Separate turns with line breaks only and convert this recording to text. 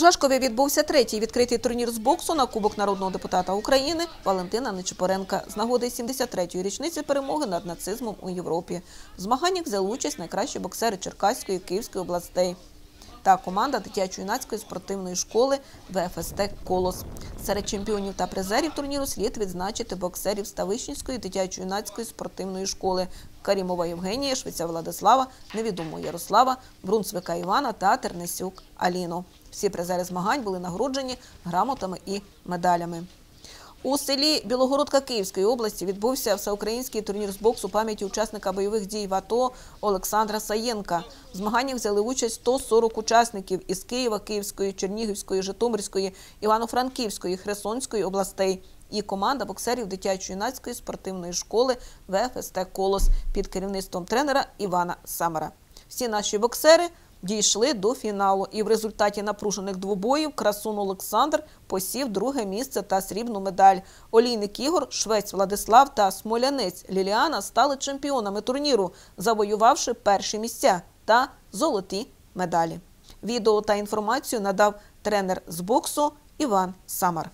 Жашкові відбувся третій відкритий турнір з боксу на Кубок народного депутата України Валентина Нечипоренка з нагоди 73-ї річниці перемоги над нацизмом у Європі. В змаганнях взяли участь найкращі боксери Черкаської і Київської областей та команда дитячо-юнацької спортивної школи ВФСТ Колос. Серед чемпіонів та призерів турніру слід відзначити боксерів Ставищенської дитячо-юнацької спортивної школи Карімова Євгенія, Швеця Владислава, Невідомого Ярослава, Брунцвика Івана та Тернесюк Аліну. Всі призери змагань були нагороджені грамотами і медалями. У селі Білогородка Київської області відбувся всеукраїнський турнір з боксу пам'яті учасника бойових дій в АТО Олександра Саєнка. В змаганнях взяли участь 140 учасників із Києва, Київської, Чернігівської, Житомирської, Івано-Франківської, Херсонської областей. І команда боксерів дитячо-юнацької спортивної школи ВФСТ Колос під керівництвом тренера Івана Самара. Всі наші боксери дійшли до фіналу, і в результаті напружених двобоїв красун Олександр посів друге місце та срібну медаль. Олійник Ігор, Швець Владислав та Смолянець Ліліана стали чемпіонами турніру, завоювавши перші місця та золоті медалі. Відео та інформацію надав тренер з боксу Іван Самар.